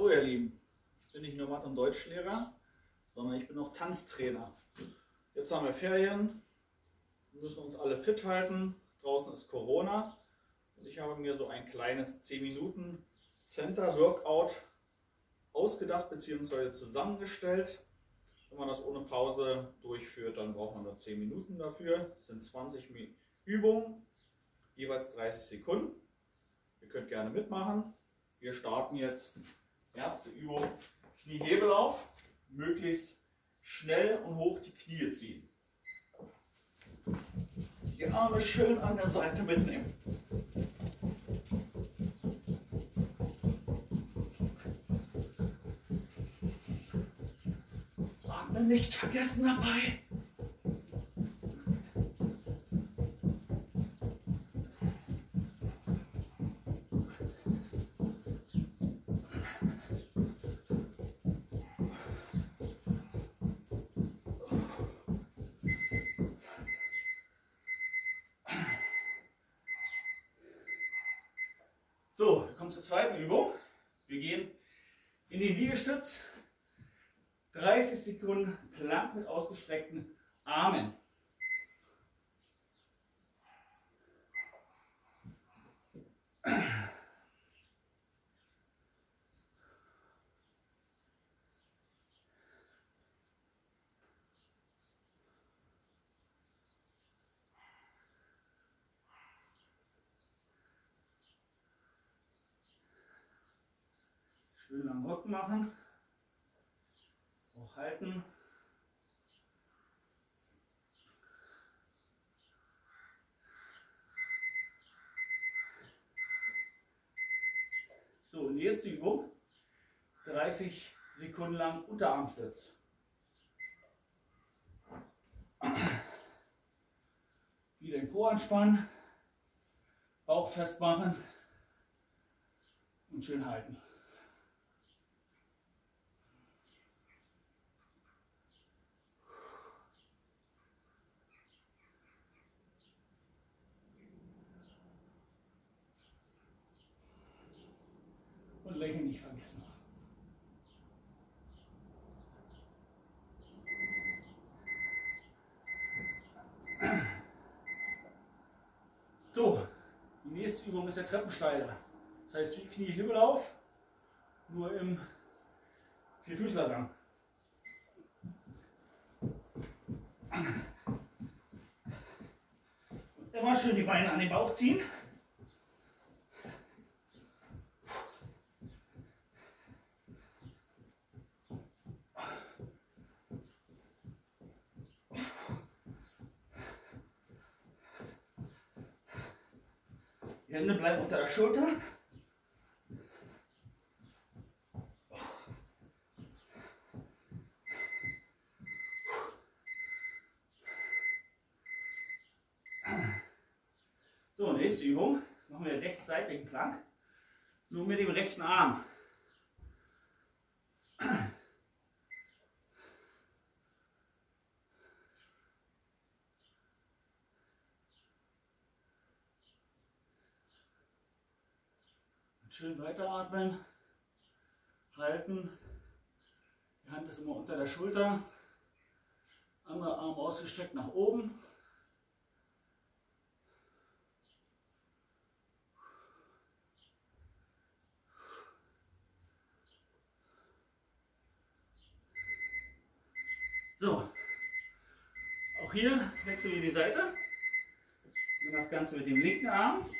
Hallo ihr Lieben, ich bin nicht nur Mathe- und Deutschlehrer, sondern ich bin auch Tanztrainer. Jetzt haben wir Ferien, wir müssen uns alle fit halten, draußen ist Corona und ich habe mir so ein kleines 10 Minuten Center Workout ausgedacht bzw. zusammengestellt. Wenn man das ohne Pause durchführt, dann braucht man nur 10 Minuten dafür. Es sind 20 Übungen, jeweils 30 Sekunden. Ihr könnt gerne mitmachen. Wir starten jetzt erste Übung Kniehebelauf. Möglichst schnell und hoch die Knie ziehen. Die Arme schön an der Seite mitnehmen. Atmen nicht vergessen dabei. So, wir kommen zur zweiten Übung. Wir gehen in den Liegestütz. 30 Sekunden plank mit ausgestreckten Armen. Schön am Rücken machen. Auch halten. So, nächste Übung. 30 Sekunden lang Unterarmstütz. Wieder den Po anspannen, Bauch festmachen und schön halten. Lächeln nicht vergessen. So, die nächste Übung ist der Treppensteiger. Das heißt wie Himmelauf, nur im Vierfüßlergang. Immer schön die Beine an den Bauch ziehen. Die Hände bleiben unter der Schulter. So, nächste Übung. Machen wir rechtsseitigen Plank. Nur mit dem rechten Arm. Schön weiteratmen, halten. Die Hand ist immer unter der Schulter. Andere Arm ausgestreckt nach oben. So, auch hier wechseln wir die Seite. Und das Ganze mit dem linken Arm.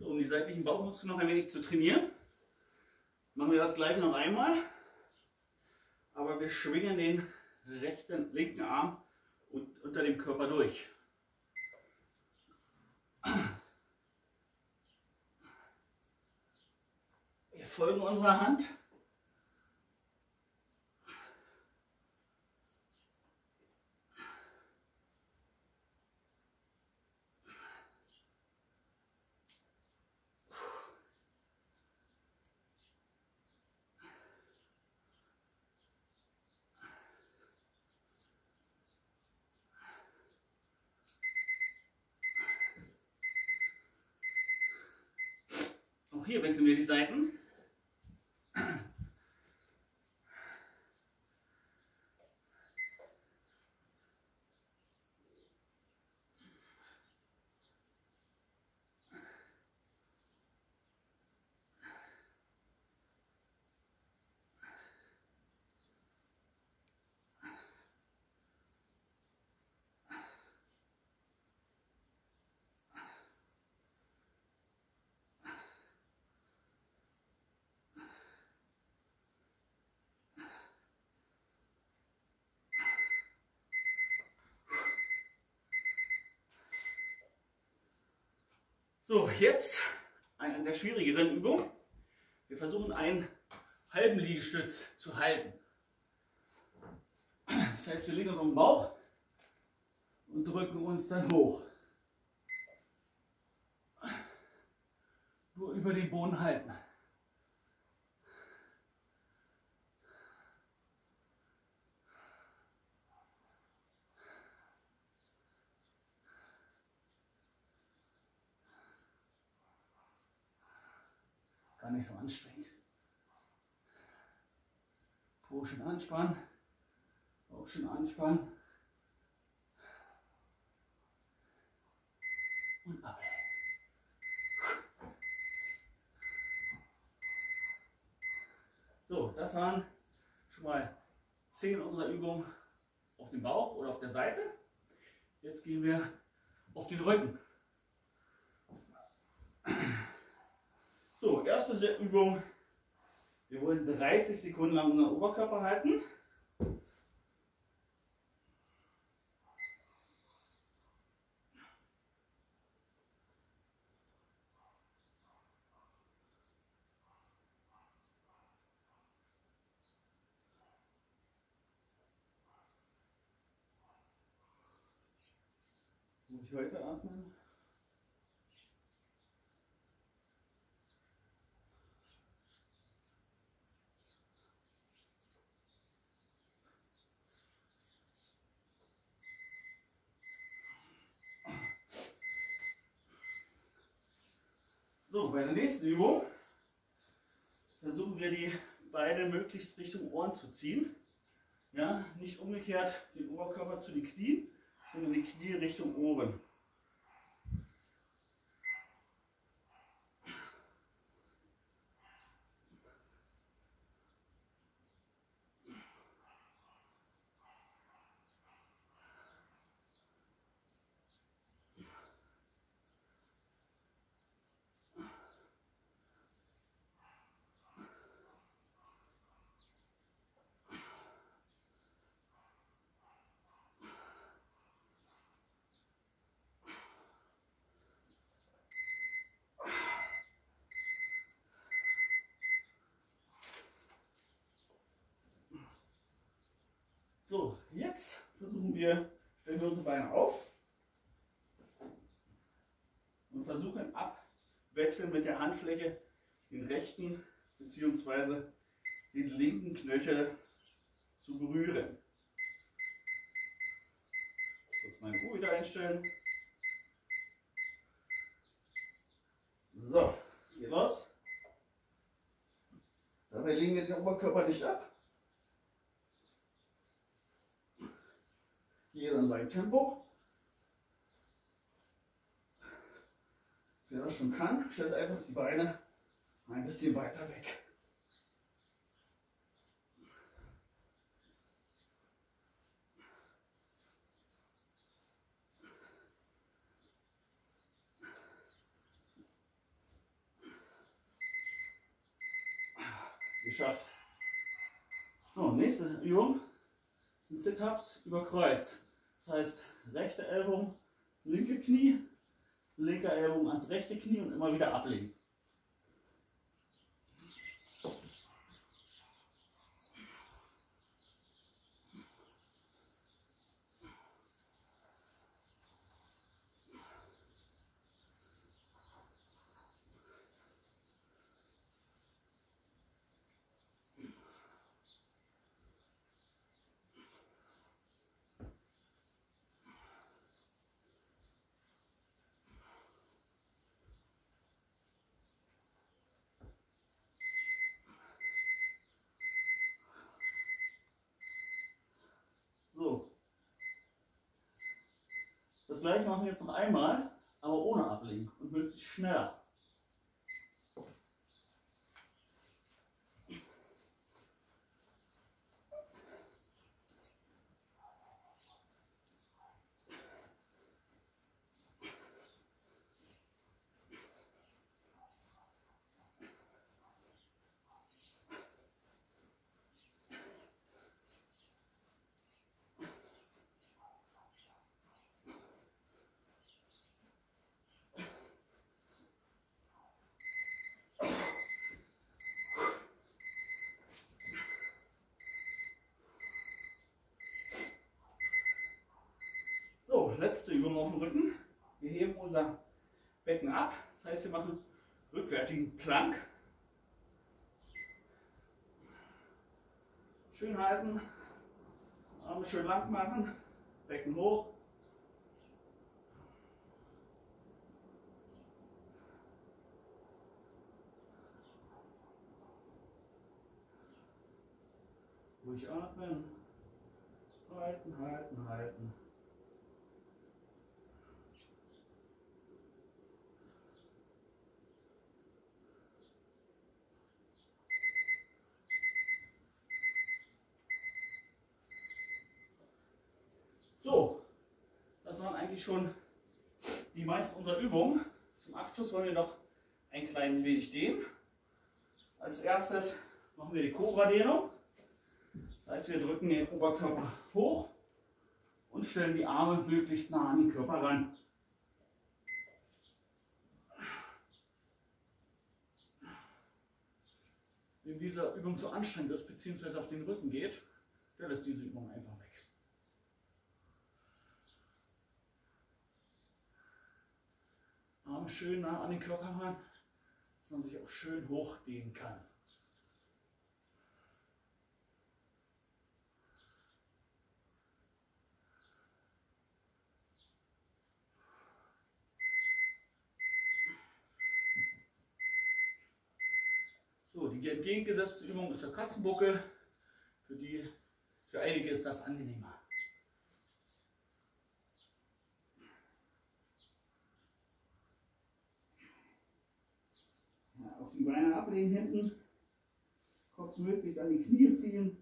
Um die seitlichen Bauchmuskeln noch ein wenig zu trainieren, machen wir das gleiche noch einmal. Aber wir schwingen den rechten, linken Arm unter dem Körper durch. Wir folgen unserer Hand. Auch hier wechseln wir die Seiten. So, jetzt eine der schwierigeren Übungen. Wir versuchen einen halben Liegestütz zu halten. Das heißt, wir legen uns auf den Bauch und drücken uns dann hoch. Nur über den Boden halten. Gar nicht so anstrengend. Po schön anspannen, Bauch schön anspannen. Und ab. So, das waren schon mal 10 unserer Übungen auf dem Bauch oder auf der Seite. Jetzt gehen wir auf den Rücken. So, erste Übung. Wir wollen 30 Sekunden lang unseren Oberkörper halten. Ruhig weiteratmen. Bei der nächsten Übung versuchen wir die Beine möglichst Richtung Ohren zu ziehen. Ja, nicht umgekehrt den Oberkörper zu den Knien, sondern die Knie Richtung Ohren. So, jetzt versuchen wir, stellen wir unsere Beine auf und versuchen abwechselnd mit der Handfläche den rechten bzw. den linken Knöchel zu berühren. Kurz meine Ruhe wieder einstellen. So, geht los. Dabei legen wir den Oberkörper nicht ab. Jeder in seinem Tempo. Wer das schon kann, stellt einfach die Beine ein bisschen weiter weg. Geschafft. So, nächste Übung sind Sit-Ups über Kreuz. Das heißt, rechte Ellbogen, linke Knie, linker Ellbogen ans rechte Knie und immer wieder ablegen. Das gleiche machen wir jetzt noch einmal, aber ohne Ablegen und möglichst schneller. Letzte Übung auf dem Rücken. Wir heben unser Becken ab. Das heißt, wir machen rückwärtigen Plank. Schön halten, Arme schön lang machen, Becken hoch. Ruhig atmen. Halten, halten, halten. Eigentlich schon die meisten unserer Übungen. Zum Abschluss wollen wir noch ein klein wenig dehnen. Als erstes machen wir die Cobra-Dehnung. Das heißt, wir drücken den Oberkörper hoch und stellen die Arme möglichst nah an den Körper ran. Wenn diese Übung zu anstrengend ist bzw. auf den Rücken geht, der lässt diese Übung einfach weg. Arme schön nah an den Körper ran, dass man sich auch schön hochdehnen kann. So, die entgegengesetzte Übung ist der Katzenbuckel. Für, die, für einige ist das angenehmer. Beine ablehnen hinten, Kopf möglichst an die Knie ziehen.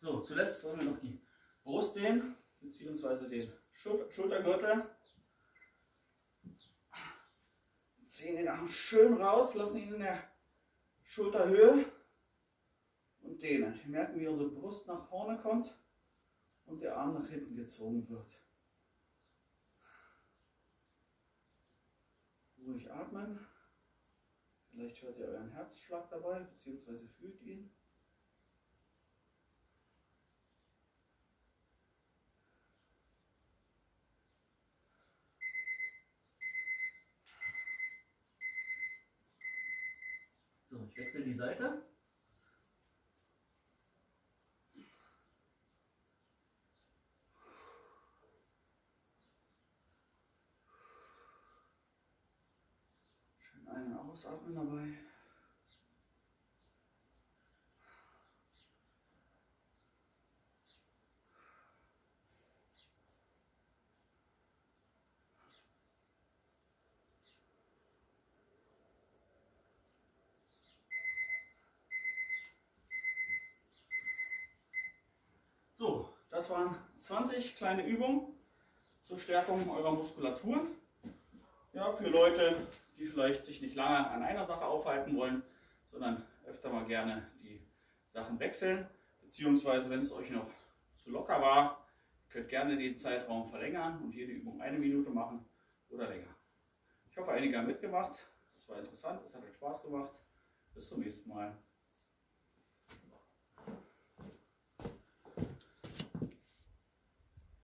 So, zuletzt wollen wir noch die Brust dehnen beziehungsweise den Schultergürtel. Ziehen den Arm schön raus, lassen ihn in der Schulterhöhe und dehnen. Wir merken, wie unsere Brust nach vorne kommt und der Arm nach hinten gezogen wird. Ruhig atmen. Vielleicht hört ihr euren Herzschlag dabei, beziehungsweise fühlt ihn. Ich wechsle die Seite. Schön ein- und ausatmen dabei. Das waren 20 kleine Übungen zur Stärkung eurer Muskulatur. Ja, für Leute, die vielleicht sich nicht lange an einer Sache aufhalten wollen, sondern öfter mal gerne die Sachen wechseln. Beziehungsweise, wenn es euch noch zu locker war, könnt gerne den Zeitraum verlängern und jede Übung eine Minute machen oder länger. Ich hoffe, einige haben mitgemacht. Das war interessant, es hat euch Spaß gemacht. Bis zum nächsten Mal.